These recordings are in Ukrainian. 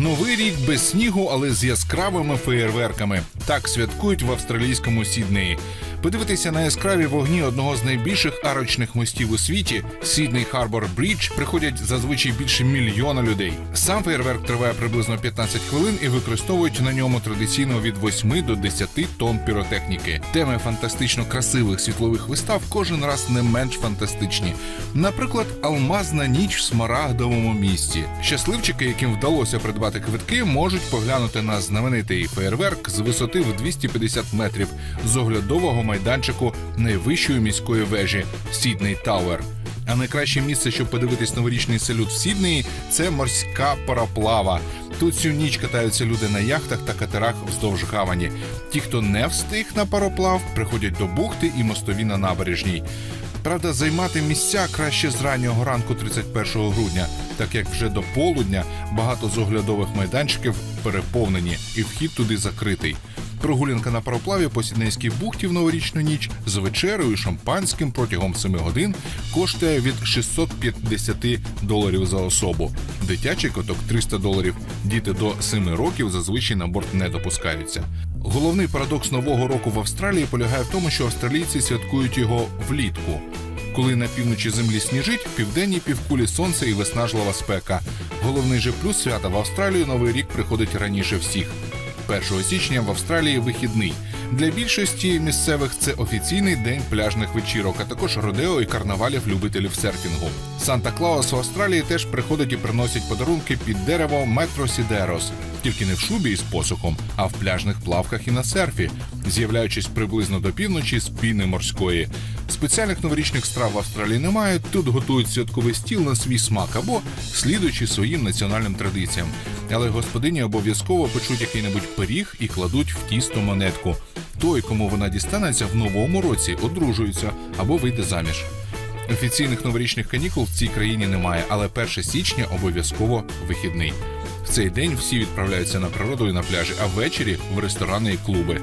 Новий рік без снігу, але з яскравими феєрверками. Так святкують в австралійському Сіднеї. Подивитися на яскраві вогні одного з найбільших арочних мостів у світі Sydney Harbour Bridge приходять зазвичай більше мільйона людей. Сам феєрверк триває приблизно 15 хвилин і використовують на ньому традиційно від 8 до 10 тонн піротехніки. Теми фантастично красивих світлових вистав кожен раз не менш фантастичні. Наприклад, алмазна ніч в смарагдовому місті. Щасливчики, яким вдалося придбати квитки, можуть поглянути на знаменитий феєрверк з висоти в 250 метрів з оглядового майданчику найвищої міської вежі Sydney Tower. А найкраще місце, щоб подивитись новорічний салют в Сіднеї, це морська пароплава. Тут всю ніч катаються люди на яхтах та катерах вздовж гавані. Ті, хто не встиг на пароплав, приходять до бухти і мостові на набережній. Правда, займати місця краще з раннього ранку 31 грудня, так як вже до полудня багато з оглядових майданчиків переповнені, і вхід туди закритий. Прогулянка на пароплаві по Сіднейській бухті в новорічну ніч з вечерею і шампанським протягом 7 годин коштує від 650 доларів за особу. Дитячий куток 300 доларів. Діти до 7 років зазвичай на борт не допускаються. Головний парадокс нового року в Австралії полягає в тому, що австралійці святкують його влітку. Коли на півночі землі сніжить, в південній півкулі сонце і виснажлива спека. Головний же плюс свята в Австралію новий рік приходить раніше всіх. 1 січня в Австралії вихідний. Для більшості місцевих це офіційний день пляжних вечірок, а також родео і карнавалів любителів серфінгу. Санта Клаус в Австралії теж приходить і приносить подарунки під дерево Метро Сідерос, тільки не в шубі із посухом, а в пляжних плавках і на серфі, з'являючись приблизно до півночі з піни морської. Спеціальних новорічних страв в Австралії немає. Тут готують святковий стіл на свій смак або слідуючи своїм національним традиціям. Але господині обов'язково печуть який-небудь пиріг і кладуть в тісто монетку. Той, кому вона дістанеться в новому році, одружується або вийде заміж. Офіційних новорічних канікул в цій країні немає, але 1 січня обов'язково вихідний. В цей день всі відправляються на природу і на пляжі, а ввечері в ресторани і клуби.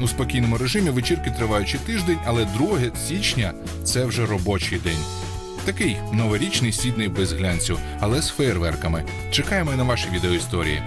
У спокійному режимі вечірки триваючи тиждень, але 2 січня це вже робочий день. Такий новорічний сідний без глянцю, але з фейерверками. Чекаємо на ваші відеоісторії.